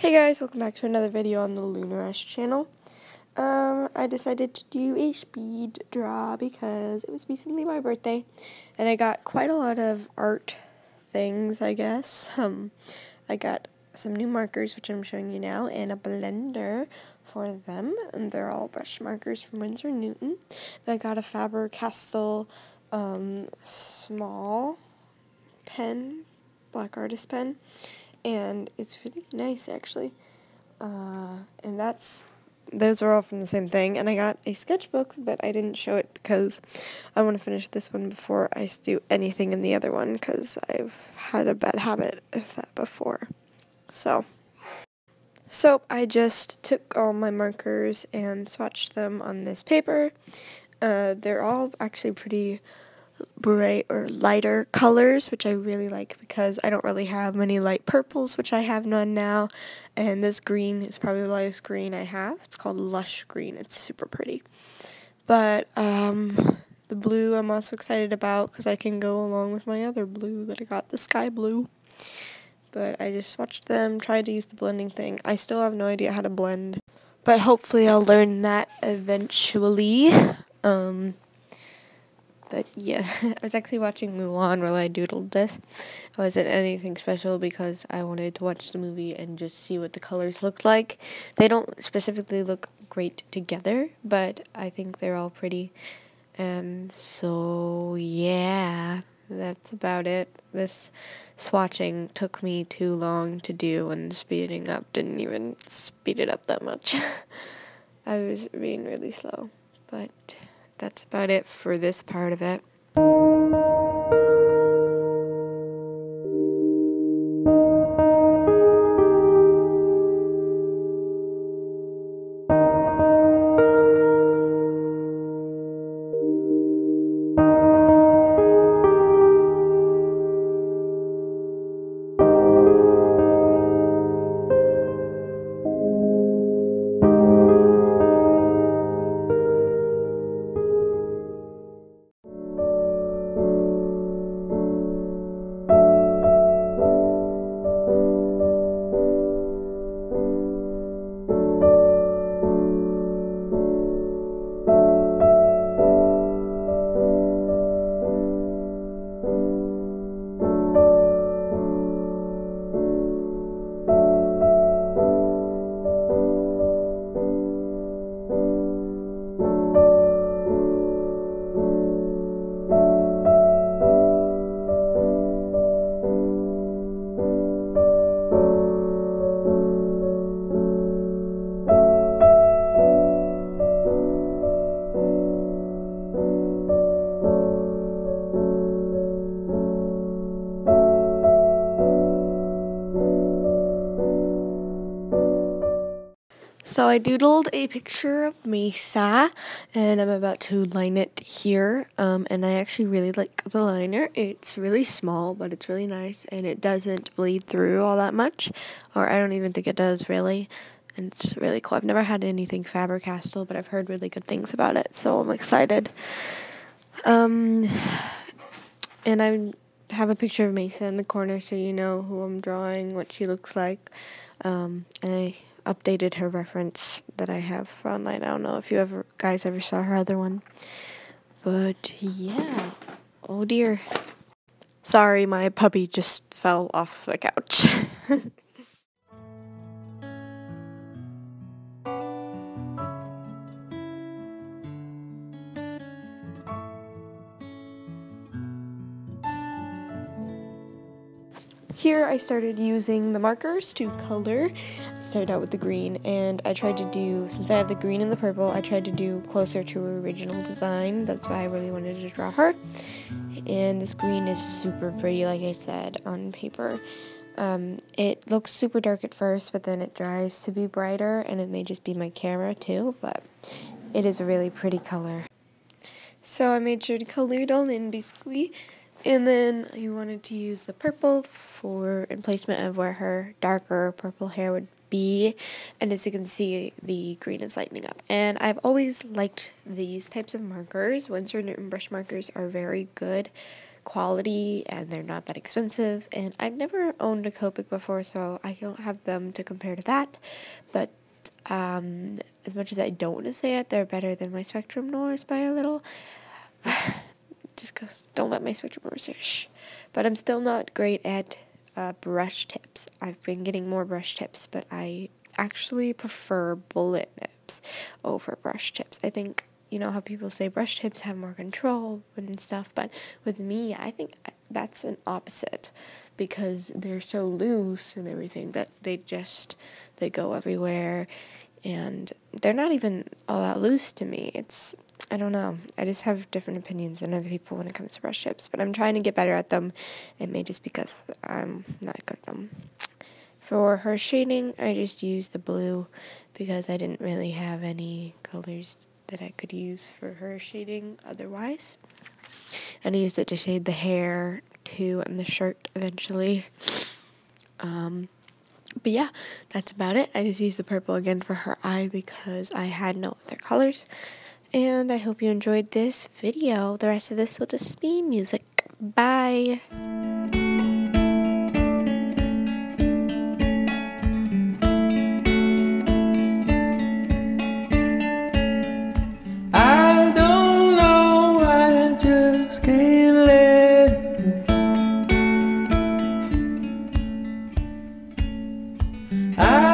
Hey guys, welcome back to another video on the Lunarush channel. Um, I decided to do a speed draw because it was recently my birthday and I got quite a lot of art things, I guess. Um, I got some new markers, which I'm showing you now, and a blender for them, and they're all brush markers from Winsor Newton. And I got a Faber-Castell um, small pen, black artist pen, and it's really nice actually. Uh, and that's those are all from the same thing. And I got a sketchbook, but I didn't show it because I want to finish this one before I do anything in the other one because I've had a bad habit of that before. So. So I just took all my markers and swatched them on this paper. Uh, they're all actually pretty bright or lighter colors, which I really like because I don't really have many light purples, which I have none now. And this green is probably the lightest green I have. It's called Lush Green. It's super pretty. But um, the blue I'm also excited about because I can go along with my other blue that I got, the sky blue. But I just watched them, tried to use the blending thing. I still have no idea how to blend. But hopefully I'll learn that eventually. Um, but yeah, I was actually watching Mulan while I doodled this. It wasn't anything special because I wanted to watch the movie and just see what the colors looked like. They don't specifically look great together, but I think they're all pretty. And so, yeah, that's about it. This swatching took me too long to do, and speeding up didn't even speed it up that much. I was being really slow, but that's about it for this part of it. So I doodled a picture of Mesa, and I'm about to line it here, um, and I actually really like the liner. It's really small, but it's really nice, and it doesn't bleed through all that much, or I don't even think it does, really, and it's really cool. I've never had anything Faber-Castell, but I've heard really good things about it, so I'm excited. Um, and I have a picture of Mesa in the corner so you know who I'm drawing, what she looks like, um, and I updated her reference that I have for online. I don't know if you ever guys ever saw her other one. But yeah. Oh dear. Sorry, my puppy just fell off the couch. Here I started using the markers to color. I started out with the green and I tried to do, since I have the green and the purple, I tried to do closer to her original design. That's why I really wanted to draw her. And this green is super pretty, like I said, on paper. Um, it looks super dark at first, but then it dries to be brighter, and it may just be my camera too, but it is a really pretty color. So I made sure to color it all in, basically. And then I wanted to use the purple for in placement of where her darker purple hair would be. And as you can see, the green is lightening up. And I've always liked these types of markers. Winsor Newton brush markers are very good quality and they're not that expensive. And I've never owned a Copic before, so I don't have them to compare to that. But um, as much as I don't want to say it, they're better than my Spectrum Noirs by a little. Just because don't let my Spectrum Noirs. But I'm still not great at uh, brush tips. I've been getting more brush tips, but I actually prefer bullet nibs over brush tips. I think you know how people say brush tips have more control and stuff, but with me, I think that's an opposite because they're so loose and everything that they just they go everywhere and they're not even all that loose to me. It's I don't know. I just have different opinions than other people when it comes to brush tips, but I'm trying to get better at them. It may just because I'm not good at them. For her shading, I just used the blue because I didn't really have any colors that I could use for her shading otherwise. And I used it to shade the hair too and the shirt eventually. Um, but yeah, that's about it. I just used the purple again for her eye because I had no other colors. And I hope you enjoyed this video. The rest of this will just be music. Bye! I